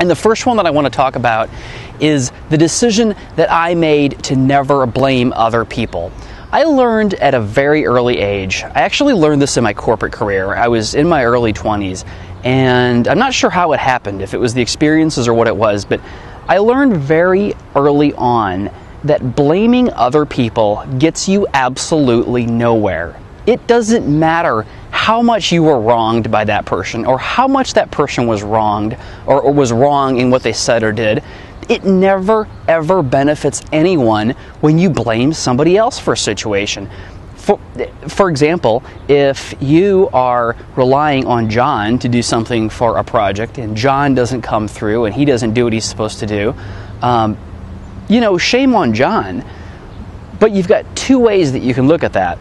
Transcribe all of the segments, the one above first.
And the first one that I want to talk about is the decision that I made to never blame other people. I learned at a very early age. I actually learned this in my corporate career. I was in my early 20s, and I'm not sure how it happened, if it was the experiences or what it was, but I learned very early on that blaming other people gets you absolutely nowhere. It doesn't matter how much you were wronged by that person or how much that person was wronged or, or was wrong in what they said or did it never ever benefits anyone when you blame somebody else for a situation. For, for example, if you are relying on John to do something for a project and John doesn't come through and he doesn't do what he's supposed to do, um, you know, shame on John. But you've got two ways that you can look at that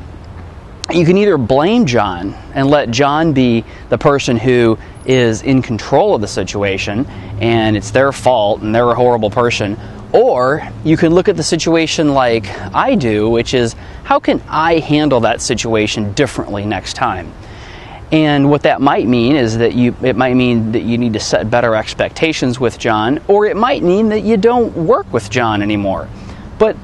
you can either blame John and let John be the person who is in control of the situation and it's their fault and they're a horrible person, or you can look at the situation like I do, which is how can I handle that situation differently next time? And what that might mean is that you it might mean that you need to set better expectations with John, or it might mean that you don't work with John anymore. But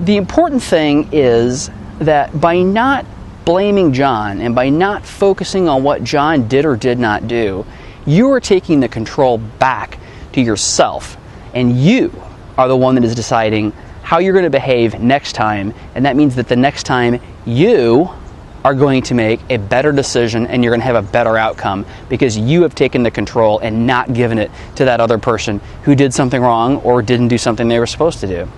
the important thing is that by not blaming John and by not focusing on what John did or did not do, you are taking the control back to yourself. And you are the one that is deciding how you're going to behave next time. And that means that the next time you are going to make a better decision and you're going to have a better outcome because you have taken the control and not given it to that other person who did something wrong or didn't do something they were supposed to do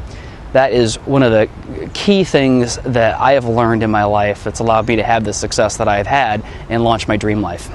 that is one of the key things that I have learned in my life that's allowed me to have the success that I have had and launch my dream life.